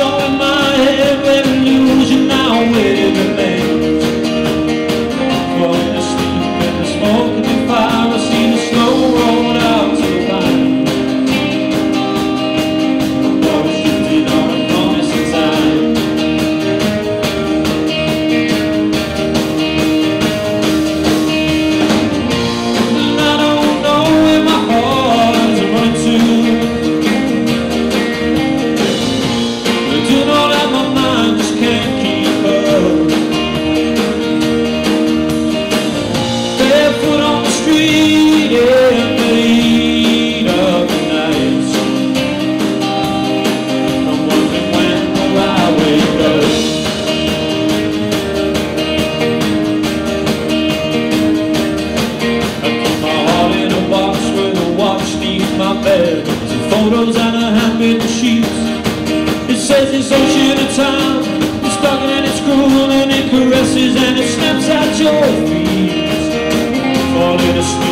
joy, my heavenly bed Some photos and a happy sheets. It says it's ocean of time It's dark and it's cruel And it caresses and it snaps at your feet. Falling asleep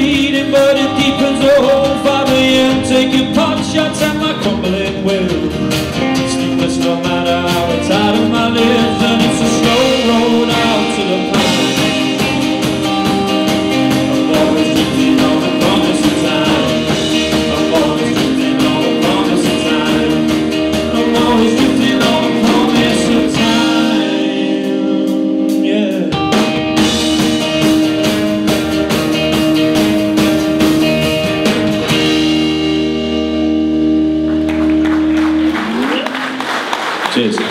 bleeding, but it deepens. Oh, 5 a.m. taking pot shots at my crumbling will. Sleepless no matter how it's out of my lips. Cheers.